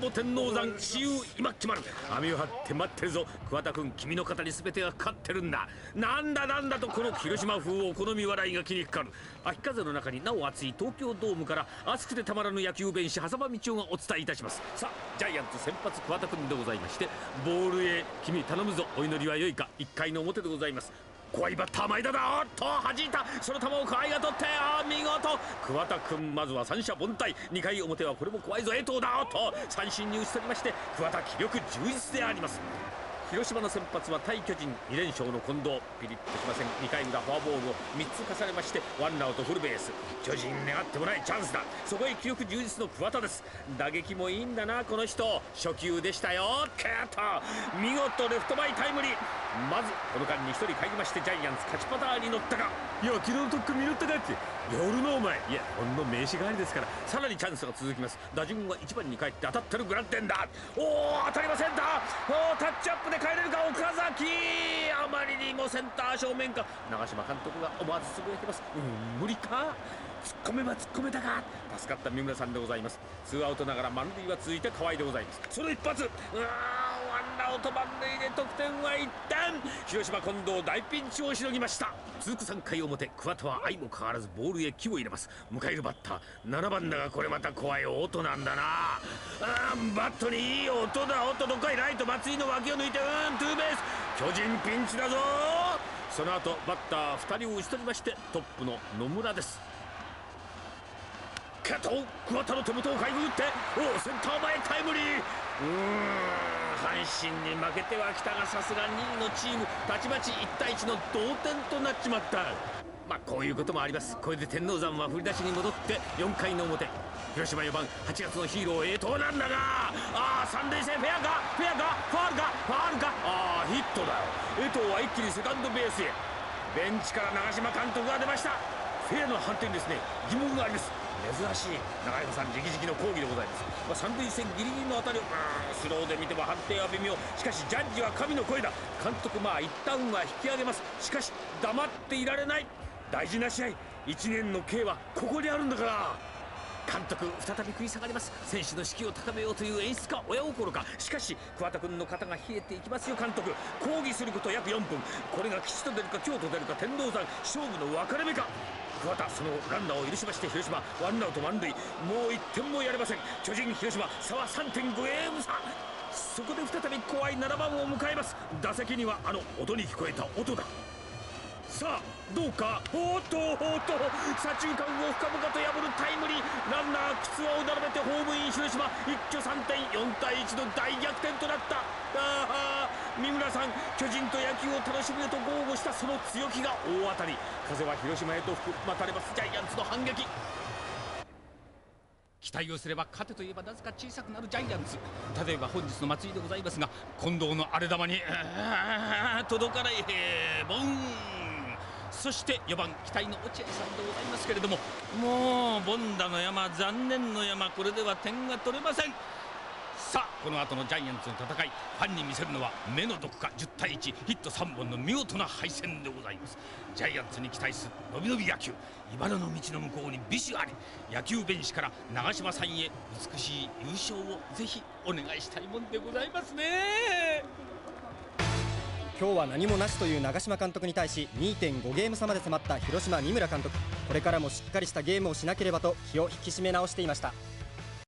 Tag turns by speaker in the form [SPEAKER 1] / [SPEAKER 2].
[SPEAKER 1] ても天王山私有今決まる。網を張って待ってるぞ。桑田君君の肩に全てがかかってるんだ。なんだなんだとこの広島風お好み笑いが気にかかる。秋風の中になお熱い東京ドームから熱くてたまらぬ野球弁士狭間道夫がお伝えいたします。さあジャイアンツ先発桑田君でございましてボールへ君頼むぞ。お祈りは良いか。1回の表でございます。怖いバッター前田だ。おっと弾いた。その球を河合が取って。あ見事。桑田君まずは三者凡退。2回表はこれも怖いぞ。江藤だ。おっと。三振に打ち取りまして桑田気力充実であります。広島の先発は対巨人2連勝の近藤。ピリッとしません。2回裏フォアボールを3つ重ねましてワンアウトフルベース。巨人願ってもないチャンスだ。そこへ記録充実の桑田です。打撃もいいんだなこの人。初球でしたよ。キャーッと見事レフト前タイムリー。まずこの間に1人帰りましてジャイアンツ勝ちパターンに乗ったかいや昨日の特訓見乗ったかって。夜のお前。いやほんの名刺代わりですから。さらにチャンスが続きます。打順は1番に帰って当たってるグランテンだおお当たりませんだ。おおタッチアップで帰れるか岡崎。あまりにもセンター正面か。長嶋監督が思わずつぶやきます。うん無理か。突っ込めば突っ込めたか。助かった三村さんでございます。ツーアウトながら満塁は続いて河合でございます。その一発。うわンアウト満塁で得点は1点広島近藤大ピンチをしのぎました。続く3回表桑田は相もかかわらずボールへ気を入れます。迎えるバッター7番だがこれまた怖い。音なんだな。あバットにいい音だ。音どっかいライト松井の脇を抜いてうんツーベース。巨人ピンチだぞ。その後バッター2人を打ち取りましてトップの野村です。加藤桑田の手元をかいぐっておセンター前タイムリー。うーん。阪神に負けてはきたがさすが2位のチームたちまち1対1の同点となっちまった。まあこういうこともあります。これで天王山は振り出しに戻って4回の表。広島4番8月のヒーロー江藤なんだがああ三塁線フェアかフェアかファールかファールか。ああヒットだよ。江藤は一気にセカンドベースへ。ベンチから長嶋監督が出ました。フェアの判定にですね。疑問があります。珍しい長山さん直々の抗議でございます、まあ、三塁線ギリギリの当たりをスローで見ても判定は微妙。しかしジャッジは神の声だ。監督まあ一旦は引き上げます。しかし黙っていられない。大事な試合。1年の刑はここにあるんだから。監督再び食い下がります。選手の士気を高めようという演出か親心か。しかし桑田君の肩が冷えていきますよ監督。抗議すること約4分。これが吉と出るか京と出るか天王山勝負の分かれ目か。桑田そのランナーを許しまして広島。ワンアウト満塁。もう1点もやれません。巨人広島差は3.5ゲーム差。そこで再び怖い7番を迎えます。打席にはあの音に聞こえた音だ。さあどうか。おっとおっと。左中間を深々と破るタイムリー。ランナー靴輪を並べてホームイン広島。一挙3点4対1の大逆転となった。ああ三村さん巨人と野球を楽しむと豪語したその強気が大当たり。風は広島へと吹く待たれます。ジャイアンツの反撃。期待をすれば勝てといえばなぜか小さくなるジャイアンツ。例えば本日の祭りでございますが近藤の荒れ玉にあー届かない。へボン。そして4番期待の落合さんでございますけれどももうボンダの山残念の山これでは点が取れません。さあこの後のジャイアンツの戦いファンに見せるのは目の毒か10対1ヒット3本の見事な敗戦でございます。ジャイアンツに期待するのびのび野球茨の道の向こうに美酒あり野球弁士から長嶋さんへ美しい優勝をぜひお願いしたいもんでございますね。
[SPEAKER 2] 今日は何もなしという長嶋監督に対し2.5ゲーム差まで迫った広島三村監督。これからもしっかりしたゲームをしなければと気を引き締め直していました。